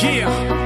Yeah.